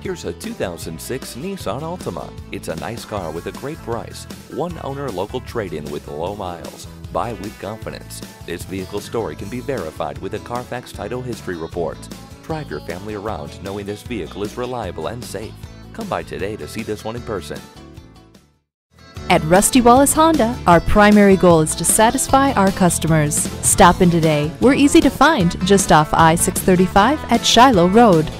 Here's a 2006 Nissan Altima. It's a nice car with a great price. One owner local trade-in with low miles. Buy with confidence. This vehicle story can be verified with a Carfax title history report. Drive your family around knowing this vehicle is reliable and safe. Come by today to see this one in person. At Rusty Wallis Honda, our primary goal is to satisfy our customers. Stop in today. We're easy to find just off I 635 at Shiloh Road.